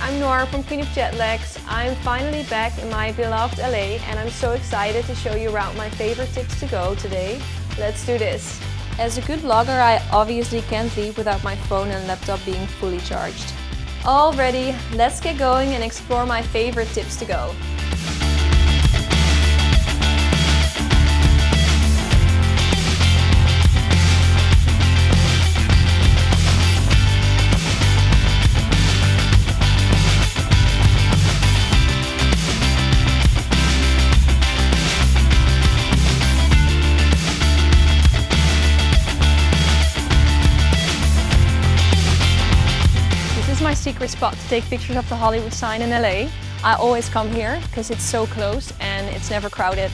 I'm Noor from Queen of Jetlags. I'm finally back in my beloved LA and I'm so excited to show you around my favorite tips to go today. Let's do this. As a good vlogger, I obviously can't leave without my phone and laptop being fully charged. Already, let's get going and explore my favorite tips to go. My secret spot to take pictures of the Hollywood sign in LA. I always come here because it's so close and it's never crowded.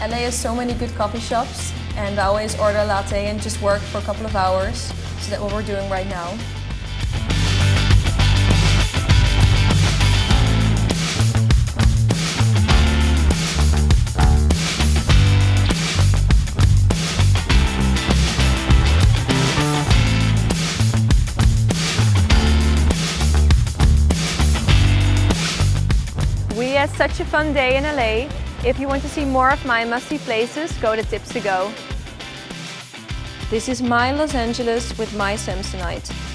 LA has so many good coffee shops and I always order a latte and just work for a couple of hours. So that's what we're doing right now. Had such a fun day in LA. If you want to see more of my must-see places, go to Tips to Go. This is my Los Angeles with my Samsonite.